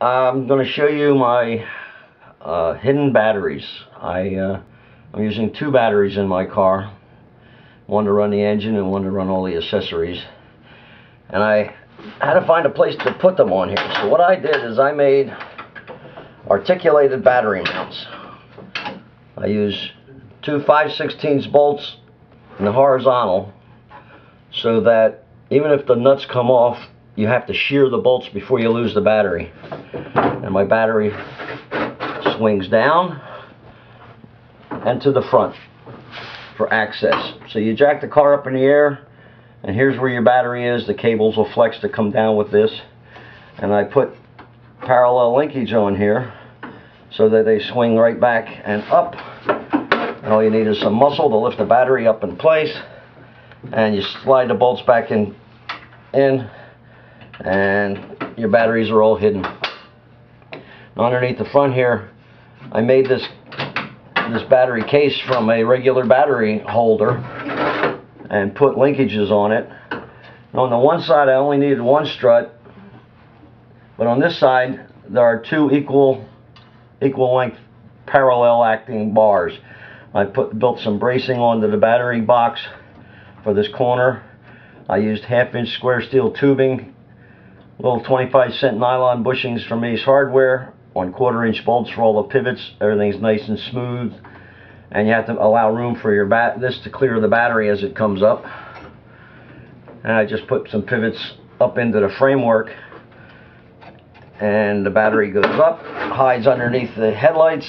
I'm going to show you my uh, hidden batteries. I, uh, I'm using two batteries in my car. One to run the engine and one to run all the accessories. And I had to find a place to put them on here. So what I did is I made articulated battery mounts. I use two 5 16 bolts in the horizontal so that even if the nuts come off you have to shear the bolts before you lose the battery. And my battery swings down and to the front for access. So you jack the car up in the air and here's where your battery is. The cables will flex to come down with this. And I put parallel linkage on here so that they swing right back and up. And all you need is some muscle to lift the battery up in place. And you slide the bolts back in, in and your batteries are all hidden. Underneath the front here, I made this this battery case from a regular battery holder and put linkages on it. And on the one side I only needed one strut, but on this side there are two equal equal length parallel acting bars. I put built some bracing onto the battery box for this corner. I used half inch square steel tubing little 25 cent nylon bushings from Ace Hardware, one quarter inch bolts for all the pivots. Everything's nice and smooth. And you have to allow room for your bat this to clear the battery as it comes up. And I just put some pivots up into the framework. And the battery goes up, hides underneath the headlights.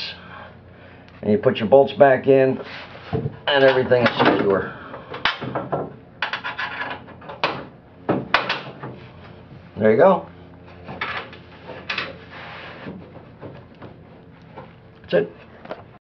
And you put your bolts back in and everything is secure. There you go. That's it.